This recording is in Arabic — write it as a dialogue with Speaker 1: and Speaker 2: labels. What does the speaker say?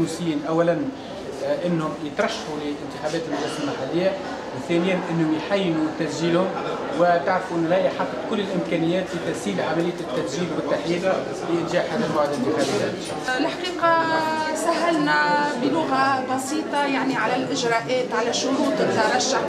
Speaker 1: التونسيين اولا آه، إنهم يترشحوا لانتخابات المجلس المحلية وثانيا إنهم يحينوا تسجيلهم وتعرفوا إن لا يحقق كل الإمكانيات لتسهيل عملية التسجيل والتحييد لإنجاح هذا الموعد الانتخابي.
Speaker 2: الحقيقة سهلنا بلغة بسيطة يعني على الإجراءات على شروط الترشح.